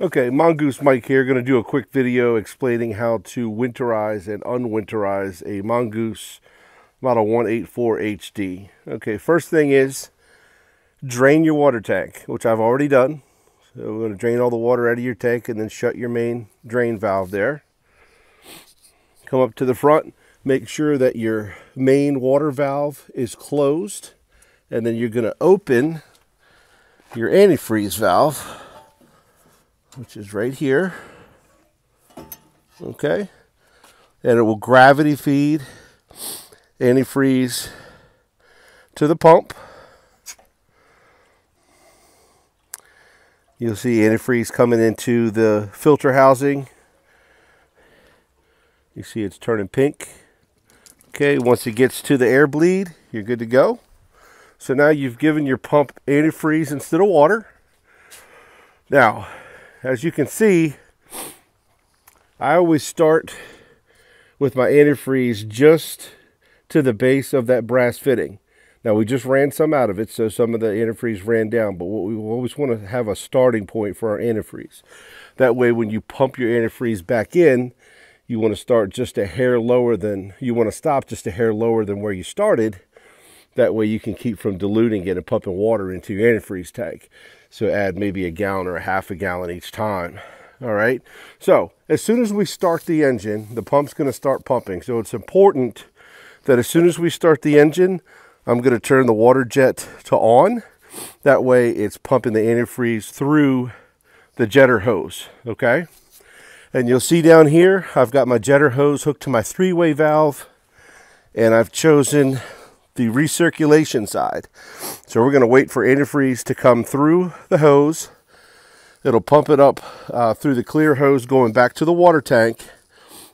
Okay, Mongoose Mike here, going to do a quick video explaining how to winterize and unwinterize a Mongoose Model 184 HD. Okay, first thing is drain your water tank, which I've already done. So we're going to drain all the water out of your tank and then shut your main drain valve there. Come up to the front, make sure that your main water valve is closed, and then you're going to open your antifreeze valve which is right here. Okay. And it will gravity feed antifreeze to the pump. You'll see antifreeze coming into the filter housing. You see it's turning pink. Okay, once it gets to the air bleed, you're good to go. So now you've given your pump antifreeze instead of water. Now, as you can see, I always start with my antifreeze just to the base of that brass fitting. Now we just ran some out of it, so some of the antifreeze ran down, but we always want to have a starting point for our antifreeze. That way when you pump your antifreeze back in, you want to start just a hair lower than, you want to stop just a hair lower than where you started. That way you can keep from diluting it and pumping water into your antifreeze tank. So add maybe a gallon or a half a gallon each time. All right. So as soon as we start the engine, the pump's going to start pumping. So it's important that as soon as we start the engine, I'm going to turn the water jet to on. That way it's pumping the antifreeze through the jetter hose. Okay. And you'll see down here, I've got my jetter hose hooked to my three-way valve and I've chosen the recirculation side. So we're going to wait for antifreeze to come through the hose. It'll pump it up uh, through the clear hose going back to the water tank.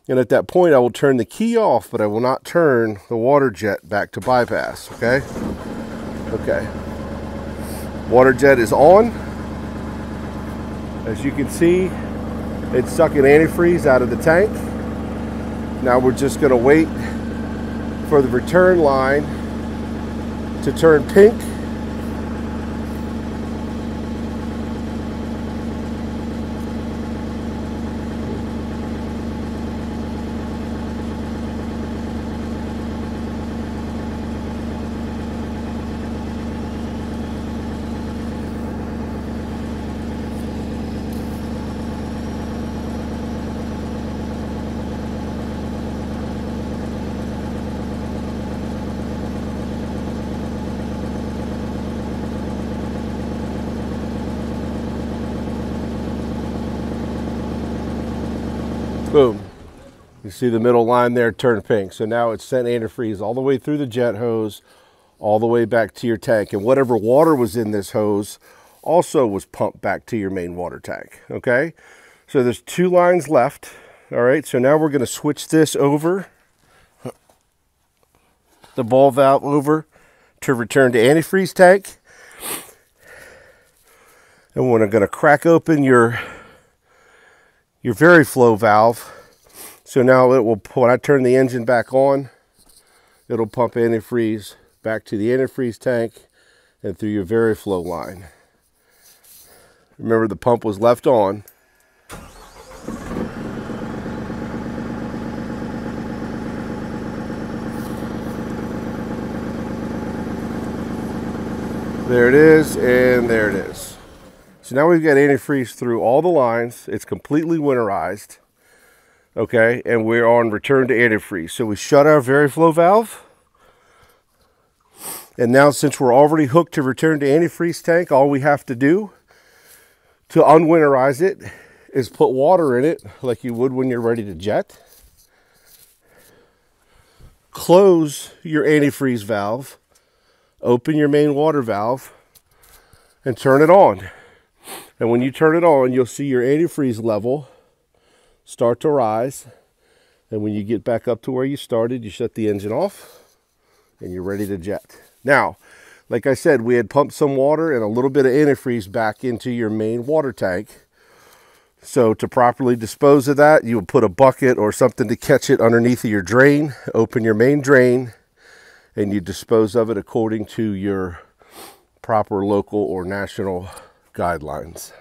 And at that point, I will turn the key off, but I will not turn the water jet back to bypass, okay? Okay. Water jet is on. As you can see, it's sucking antifreeze out of the tank. Now we're just gonna wait for the return line to turn pink Boom. You see the middle line there turn pink. So now it's sent antifreeze all the way through the jet hose, all the way back to your tank. And whatever water was in this hose also was pumped back to your main water tank. Okay. So there's two lines left. All right. So now we're going to switch this over, the ball valve over to return to antifreeze tank. And we're going to crack open your your Veriflow valve. So now it will, when I turn the engine back on, it'll pump antifreeze back to the antifreeze tank and through your Veriflow line. Remember the pump was left on. There it is, and there it is. So now we've got antifreeze through all the lines. It's completely winterized. Okay, and we're on return to antifreeze. So we shut our Veriflow valve. And now since we're already hooked to return to antifreeze tank, all we have to do to unwinterize it is put water in it like you would when you're ready to jet. Close your antifreeze valve, open your main water valve, and turn it on. And when you turn it on, you'll see your antifreeze level start to rise. And when you get back up to where you started, you shut the engine off and you're ready to jet. Now, like I said, we had pumped some water and a little bit of antifreeze back into your main water tank. So to properly dispose of that, you would put a bucket or something to catch it underneath of your drain, open your main drain, and you dispose of it according to your proper local or national guidelines.